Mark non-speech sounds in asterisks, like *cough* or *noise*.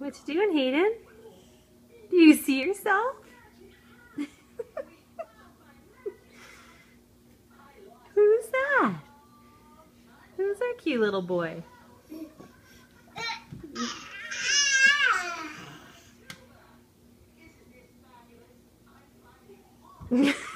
What you doing, Hayden? Do you see yourself? *laughs* Who's that? Who's that cute little boy? *laughs*